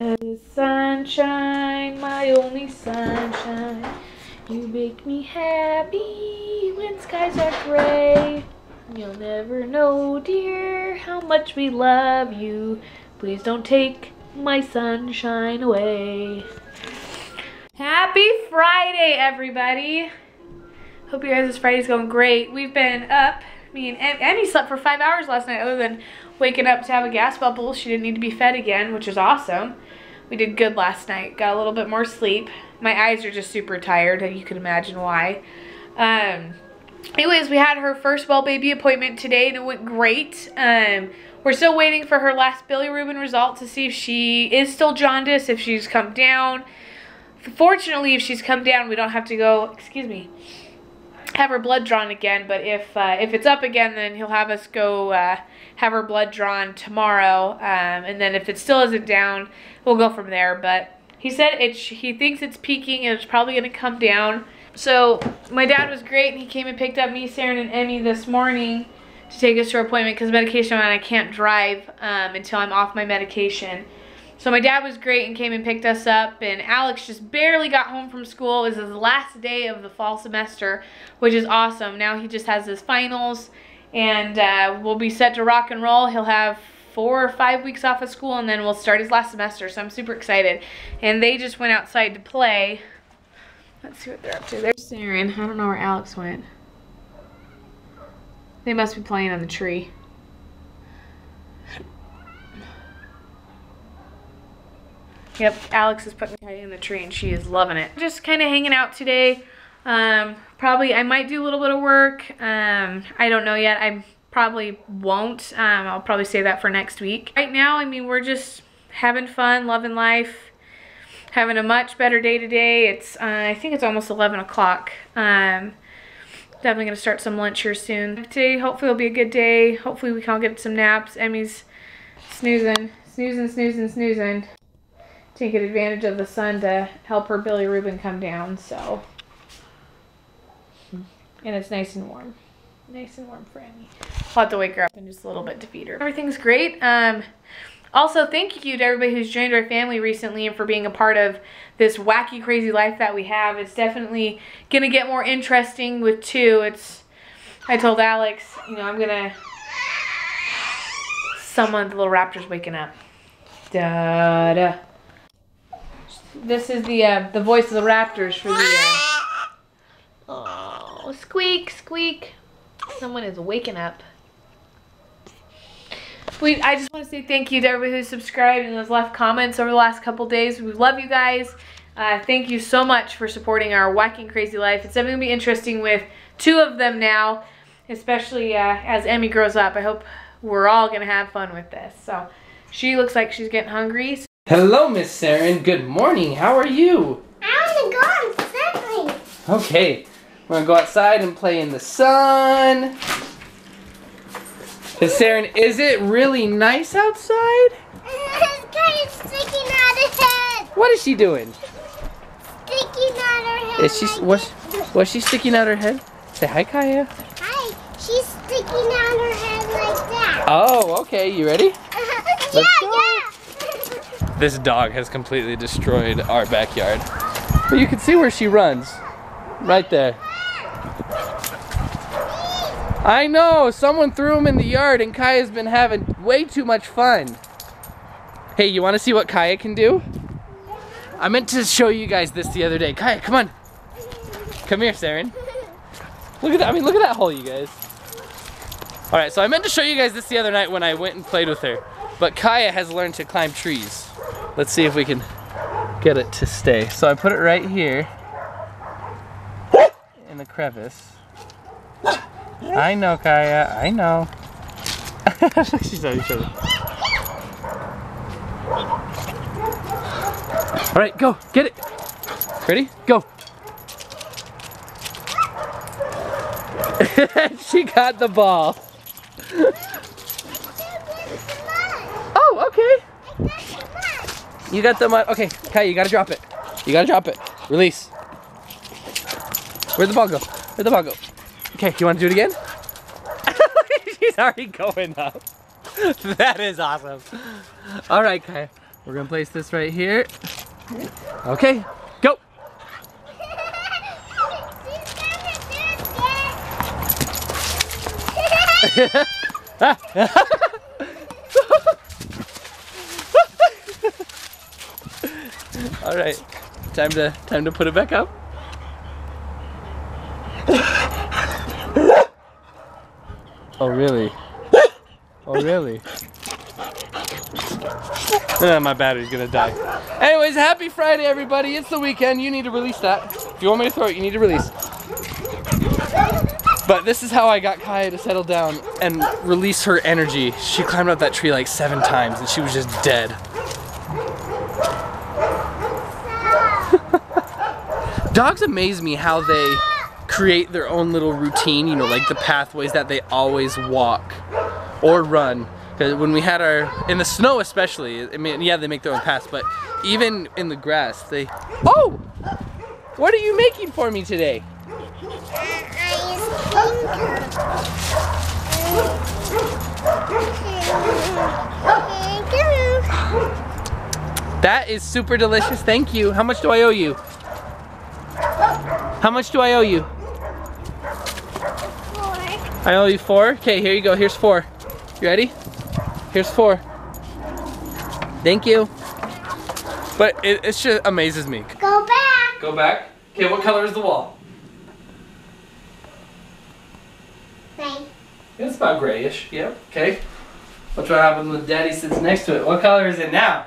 Sunshine, my only sunshine. You make me happy when skies are gray. You'll never know, dear, how much we love you. Please don't take my sunshine away. Happy Friday, everybody. Hope you guys' this Friday's going great. We've been up. Me and em Emmy slept for five hours last night other than waking up to have a gas bubble. She didn't need to be fed again, which is awesome. We did good last night. Got a little bit more sleep. My eyes are just super tired. And you can imagine why. Um, anyways, we had her first well baby appointment today and it went great. Um, we're still waiting for her last bilirubin result to see if she is still jaundice, if she's come down. Fortunately, if she's come down, we don't have to go, excuse me, have her blood drawn again. But if uh, if it's up again, then he'll have us go uh, have her blood drawn tomorrow. Um, and then if it still isn't down, we'll go from there. But he said it. he thinks it's peaking and it's probably going to come down. So my dad was great and he came and picked up me, Sarah, and Emmy this morning to take us to our appointment because medication and I can't drive um, until I'm off my medication. So my dad was great and came and picked us up and Alex just barely got home from school. It was his last day of the fall semester, which is awesome. Now he just has his finals and uh, we'll be set to rock and roll. He'll have four or five weeks off of school and then we'll start his last semester. So I'm super excited. And they just went outside to play. Let's see what they're up to. There's Saren. I don't know where Alex went. They must be playing on the tree. Yep, Alex is putting Kaya in the tree and she is loving it. Just kind of hanging out today. Um, probably, I might do a little bit of work. Um, I don't know yet. I probably won't. Um, I'll probably save that for next week. Right now, I mean, we're just having fun, loving life, having a much better day today. It's, uh, I think it's almost 11 o'clock. Um, definitely going to start some lunch here soon. Today, hopefully, will be a good day. Hopefully, we can all get some naps. Emmy's snoozing, snoozing, snoozing, snoozing. Taking advantage of the sun to help her bilirubin come down, so. And it's nice and warm. Nice and warm for Emmy. I'll have to wake her up in just a little bit to feed her. Everything's great. Um, also, thank you to everybody who's joined our family recently and for being a part of this wacky, crazy life that we have. It's definitely going to get more interesting with two. It's, I told Alex, you know, I'm going to, someone, the little raptor's waking up. Da da. This is the uh, the voice of the raptors for the. Uh, oh, squeak, squeak. Someone is waking up. We, I just want to say thank you to everybody who subscribed and has left comments over the last couple days. We love you guys. Uh, thank you so much for supporting our whacking crazy life. It's definitely going to be interesting with two of them now, especially uh, as Emmy grows up. I hope we're all going to have fun with this. So she looks like she's getting hungry. Hello, Miss Saren. Good morning. How are you? I want to go outside. Okay. We're going to go outside and play in the sun. Is Saren, is it really nice outside? It's kind of sticking out her head. What is she doing? Sticking out her head. Is she, like what's, what's she sticking out her head? Say hi, Kaya. Hi. She's sticking out her head like that. Oh, okay. You ready? yeah, yeah. This dog has completely destroyed our backyard. But you can see where she runs. Right there. I know, someone threw him in the yard and Kaya's been having way too much fun. Hey, you wanna see what Kaya can do? I meant to show you guys this the other day. Kaya, come on. Come here, Saren. Look at that, I mean, look at that hole, you guys. All right, so I meant to show you guys this the other night when I went and played with her. But Kaya has learned to climb trees. Let's see if we can get it to stay. So I put it right here in the crevice. I know, Kaya, I know. She's on each other. All right, go, get it. Ready? Go. she got the ball. oh, okay. You got the mud. Okay, Kai, you gotta drop it. You gotta drop it. Release. Where'd the ball go? Where'd the ball go? Okay, you wanna do it again? She's already going up. That is awesome. All right, Kai. We're gonna place this right here. Okay, go. All right, time to time to put it back up. Oh really? Oh really? Uh, my battery's gonna die. Anyways, happy Friday, everybody. It's the weekend. You need to release that. If you want me to throw it, you need to release. But this is how I got Kaya to settle down and release her energy. She climbed up that tree like seven times and she was just dead. Dogs amaze me how they create their own little routine, you know, like the pathways that they always walk or run. Because when we had our, in the snow especially, I mean, yeah, they make their own paths, but even in the grass, they, oh! What are you making for me today? That is super delicious. Thank you. How much do I owe you? How much do I owe you? I owe you four? Okay, here you go. Here's four. You ready? Here's four. Thank you. But it, it just amazes me. Go back. Go back. Okay, what color is the wall? Bye. It's about grayish. Yep. Okay. Watch what happens when Daddy sits next to it. What color is it now?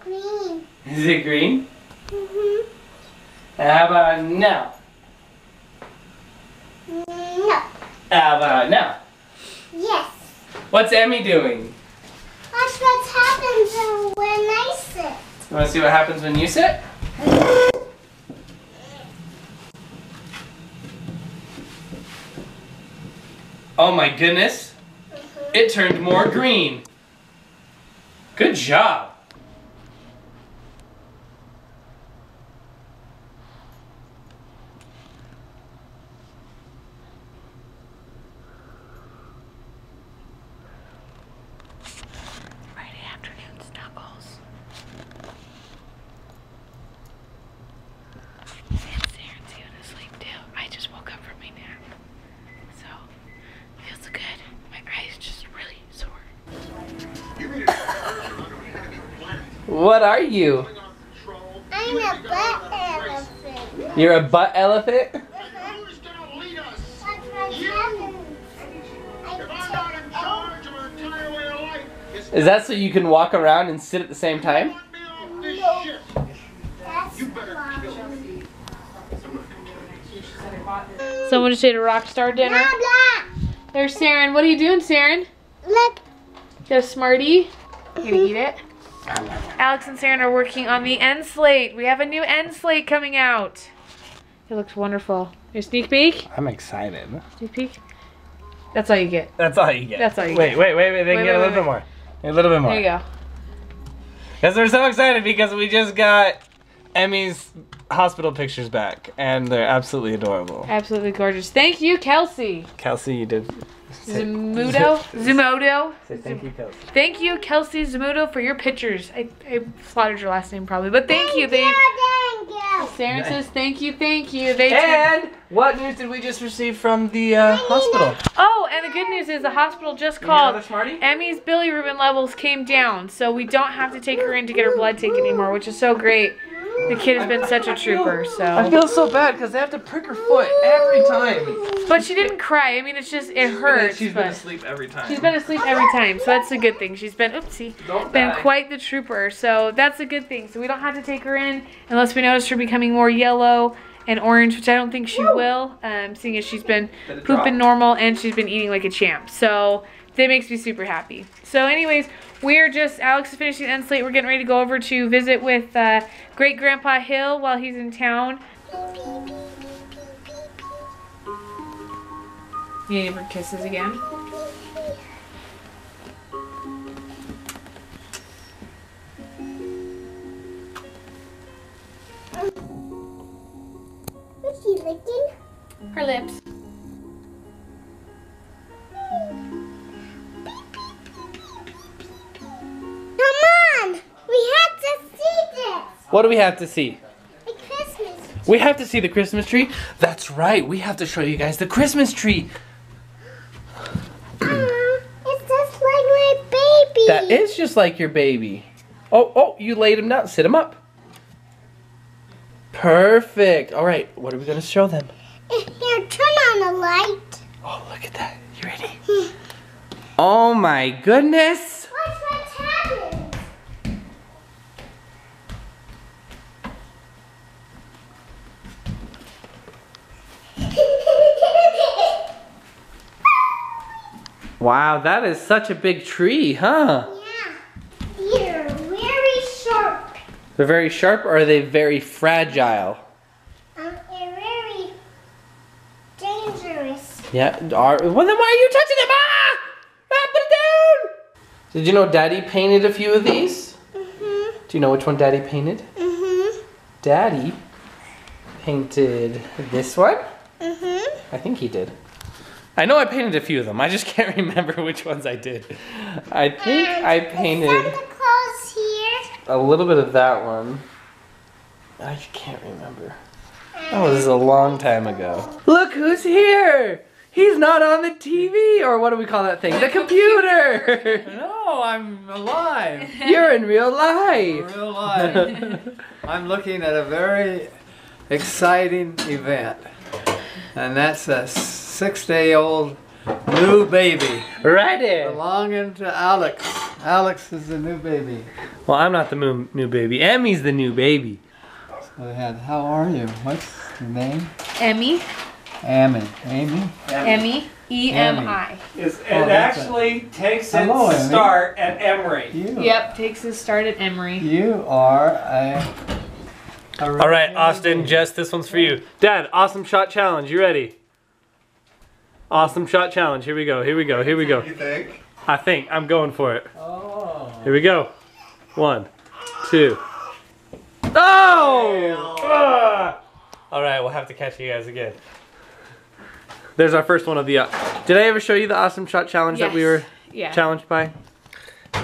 Green. Is it green? Mm-hmm. And how about now? No. How about uh, now? Yes. What's Emmy doing? Watch what happens when I sit. You want to see what happens when you sit? Oh my goodness. Mm-hmm. It turned more green. Good job. Friday afternoon snuggles. And Sarah's going to sleep too. I just woke up from my nap. So, feels good. My eyes just really sore. What are you? I'm a butt elephant. You're a butt elephant? Who's gonna lead us? Watch what happens. If I'm not in charge of an entire way of life, it's Is that so you can walk around and sit at the same time? not me off this ship. That's You better mom. kill me. Someone just ate a rock star dinner. Blah, blah. There's Saren. What are you doing, Saren? Look. Got a Smartie. You gonna eat it? Alex and Saren are working on the end slate. We have a new end slate coming out. It looks wonderful. Your sneak peek? I'm excited. Sneak peek? That's all you get. That's all you get. That's all you wait, get. Wait, wait, wait. They Wait, can get wait, a little wait, bit more. A little bit more. There you go. Because we're so excited because we just got Emmy's hospital pictures back, and they're absolutely adorable. Absolutely gorgeous. Thank you, Kelsey. Kelsey, you did. say- Zumudo? Zumodo? Say thank you, Kelsey. Thank you, Kelsey Zumudo, for your pictures. I, I slaughtered your last name probably, but thank you. They, Thank you. Saren says thank you, thank you. They And what news did we just receive from the uh, hospital? Oh, and the good news is the hospital just You need another called. Smartie? Emmy's bilirubin levels came down, so we don't have to take her in to get her blood taken anymore, which is so great. The kid has been such a trooper, so. I feel so bad because they have to prick her foot every time. But she didn't cry. I mean, it's just it hurts. She's been asleep every time. she's been asleep every time, so that's a good thing. She's been oopsie. Don't been die. quite the trooper. So that's a good thing. So we don't have to take her in unless we notice her becoming more yellow and orange, which I don't think she will, um, seeing as she's been Let drop. pooping normal and she's been eating like a champ. So that makes me super happy. So anyways, we're just, Alex is finishing the end slate. We're getting ready to go over to visit with uh, Great Grandpa Hill while he's in town. You need her kisses again? What's he licking? Her lips. What do we have to see? A Christmas. We have to see the Christmas tree. That's right. We have to show you guys the Christmas tree. Uh, it's just like my baby. That is just like your baby. Oh, oh, you laid him down. Sit him up. Perfect. All right. What are we going to show them? Here, turn on the light. Oh, look at that. You ready? Oh my goodness. Watch what happens. Wow, that is such a big tree, huh? yeah. they're very sharp. They're very sharp or are they very fragile? Um, you're very dangerous. Yeah, are, well then why are you touching them? Ah! ah! Put it down! Did you know Daddy painted a few of these? Mm-hmm. Do you know which one Daddy painted? Mm-hmm. Daddy painted this one? Mm-hmm. I think he did. I know I painted a few of them. I just can't remember which ones I did. I think I painted here. a little bit of that one. I can't remember. Oh, that was a long time ago. Look who's here! He's not on the TV, or what do we call that thing? The computer! No, I'm alive. You're in real life. Real life. I'm looking at a very exciting event. And that's a six-day-old new baby Right in. belonging to Alex. Alex is the new baby. Well, I'm not the mo- new baby. Emmy's the new baby. Go ahead. How are you? What's your name? Emmy. Amy. Amy? Emmy. E M I. Is, oh, it Oh, that's actually takes its Amy. start at Emory. You. Yep, takes its start at Emory. You are a. a All right, Austin, Jess, this one's for you. Dad, awesome shot challenge. You ready? Awesome shot challenge. Here we go. Here we go. Here we go. You think? I think I'm going for it. Oh. Here we go. One, two. Oh! Ah! All right, we'll have to catch you guys again. There's our first one of the. Uh, did I ever show you the awesome shot challenge that we were Yeah. challenged by?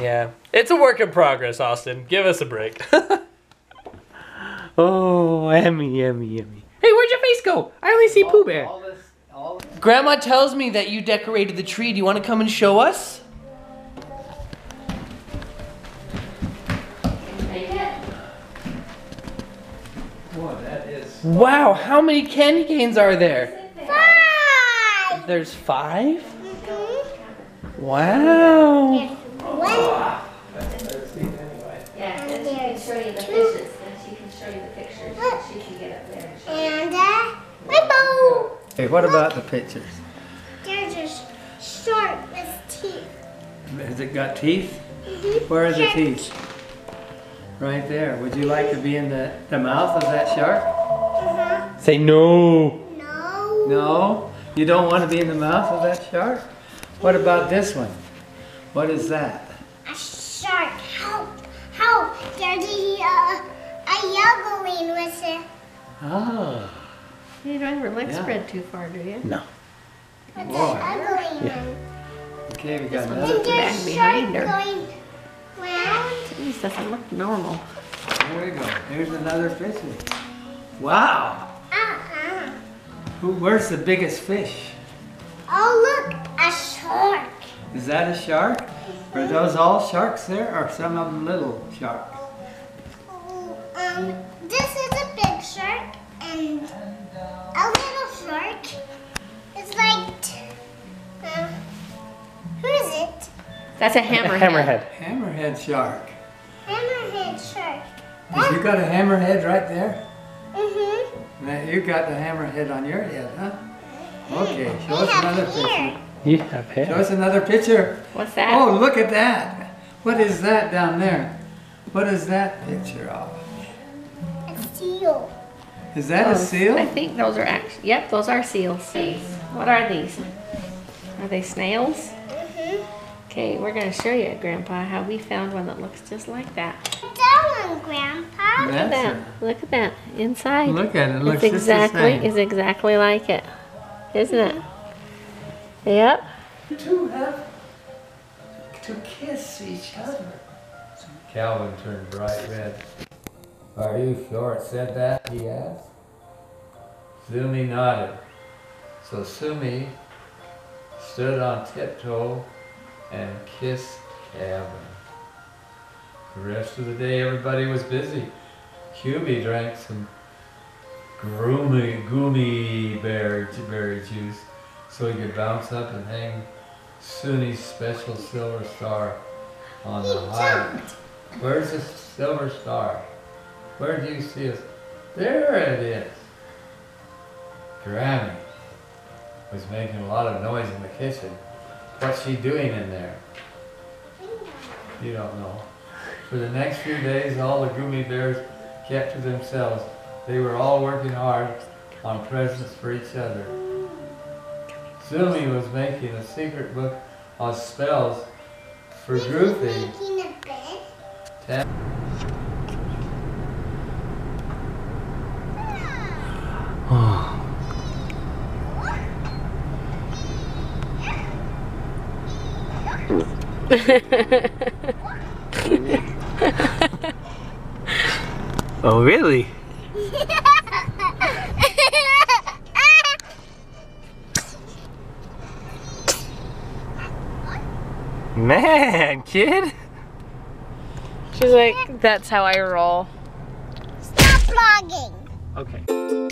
Yeah. It's a work in progress, Austin. Give us a break. oh, Emmy, Emmy, Emmy. Hey, where'd your face go? I only see Pooh Bear. All this, all Grandma tells me that you decorated the tree. Do you want to come and show us? Boy, that is. Wow, how many candy canes are there? Five. There's five? Mhm. Wow. Hey, what about the pictures? They're just short with teeth. Has it got teeth? Mhm. Where are the Shark. teeth? Right there. Would you like to be in the, the mouth of that shark? Uh-huh. Say no. No. No? You don't want to be in the mouth of that shark? What about this one? What is that? A shark. Help. Help. There's a, uh, a yellow one with it. Oh. You don't have your legs Yeah. spread too far, do you? No. With the Boy. ugly Yeah. one. Okay, we got And another. there's back behind shark her. going round. This doesn't look normal. There we go. Here's another fish. Wow. Uh-uh. Who, where's the biggest fish? Oh, look. A shark. Is that a shark? Are those all sharks there, or some of them little sharks? Um, this is a big shark and That's a hammerhead. Hammerhead. Hammerhead shark. Hammerhead shark. You got a hammerhead right there? Mm-hmm. Now, you got the hammerhead on your head, huh? Okay, show We us another here. picture. You have Show us another picture. What's that? Oh, look at that. What is that down there? What is that picture of? A seal. Is that a seal? I think those are actually, yep, those are seals. What are these? Are they snails? Okay, we're gonna show you, Grandpa, how we found one that looks just like that. That one, Grandpa. Look at That's that. Look at that. Inside. look at it. It looks it's just the exactly same. it's exactly like it. Isn't it? Yep. You two have to kiss each other. Calvin turned bright red. Are you sure it said that? he asked. Sumi nodded. So Sumi stood on tiptoe and Kiss Kevin. The rest of the day everybody was busy. Hubie drank some groomy, goomy berry, berry juice so he could bounce up and hang Sunni's special silver star on the high. Where's the silver star? Where do you see it? There it is. Granny was making a lot of noise in the kitchen. What's she doing in there? You don't know. For the next few days, all the Gummi Bears kept to themselves. They were all working hard on presents for each other. Sumi was making a secret book of spells for Groupie. Making a bed. Ten- Oh, really? Man, kid. She's like, that's how I roll. Stop vlogging. Okay.